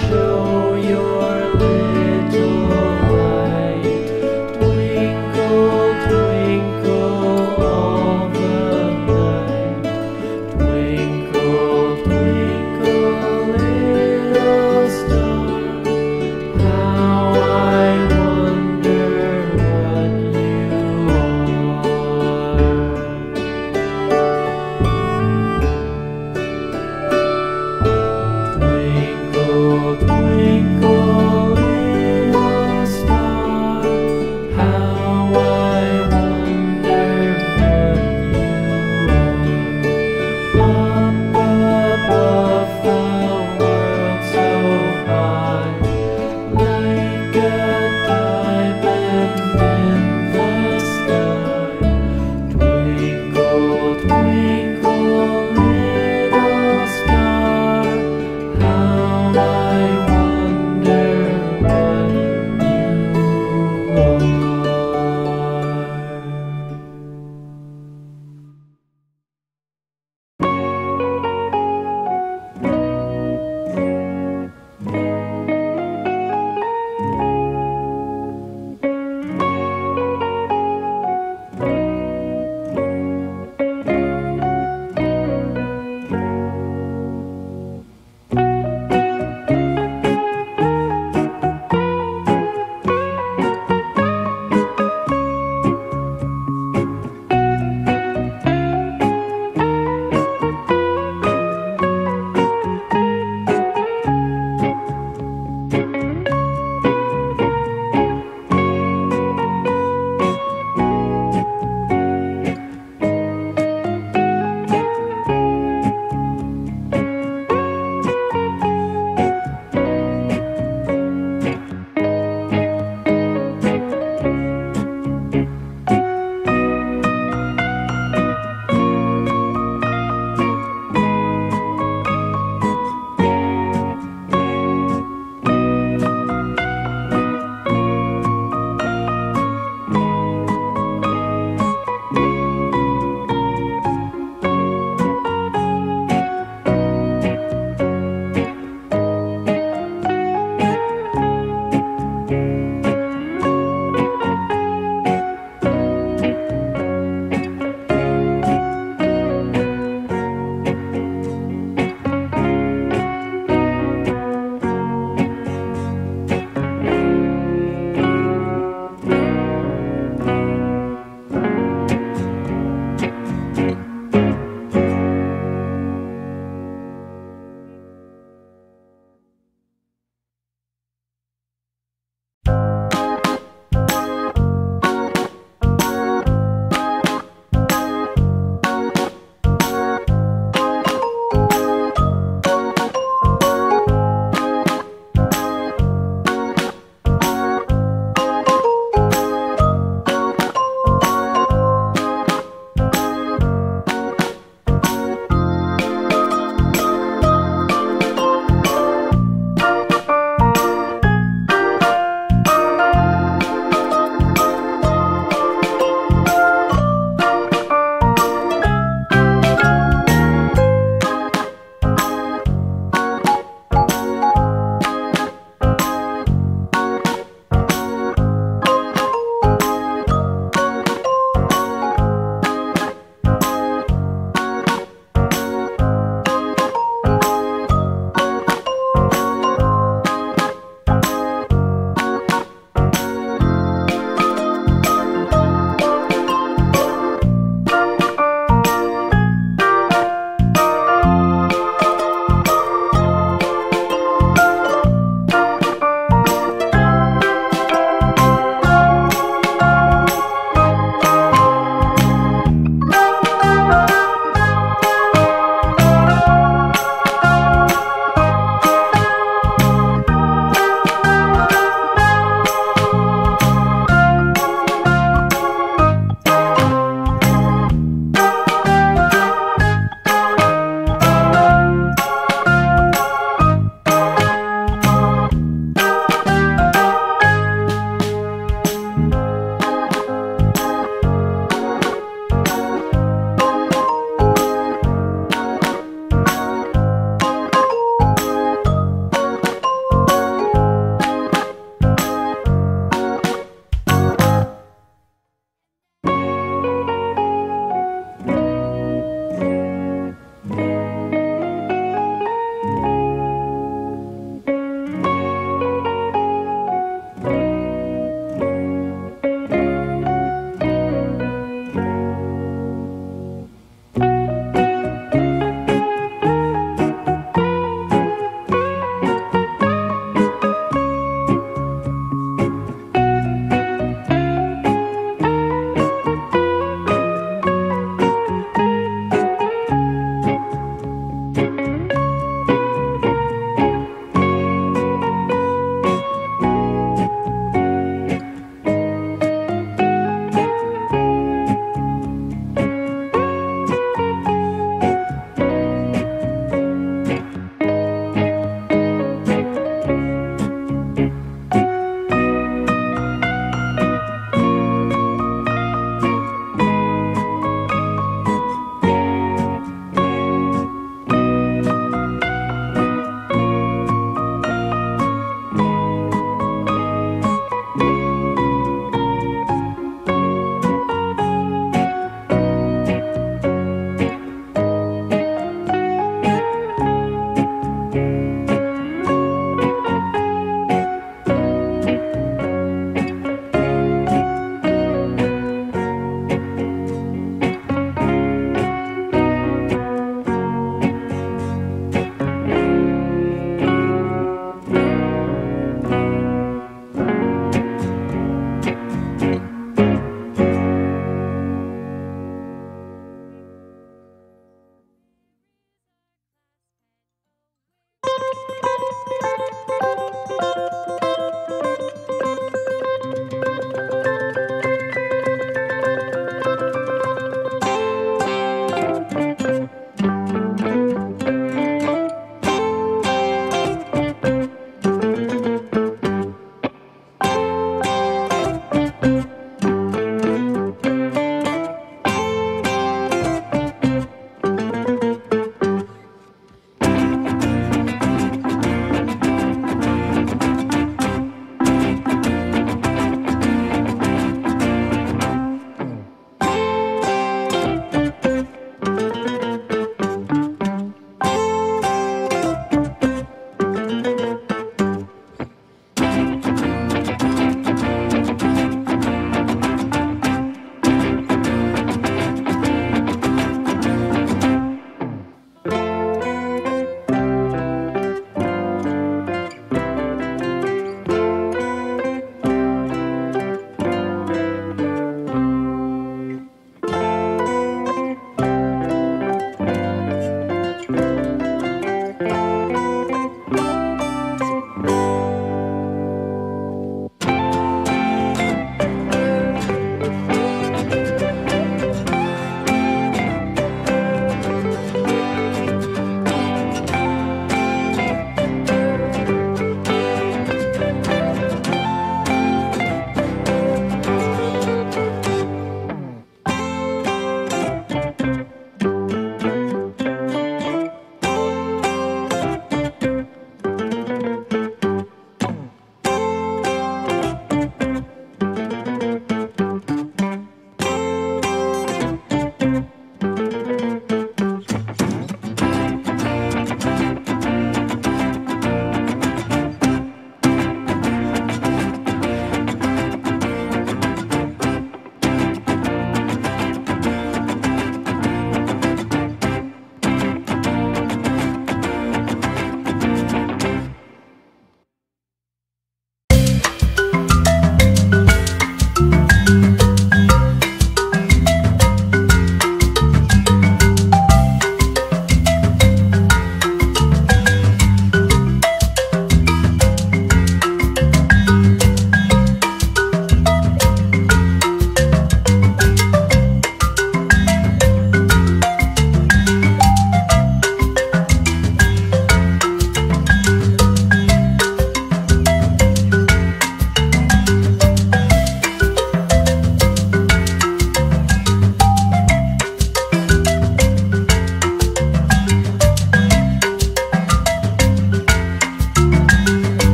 show.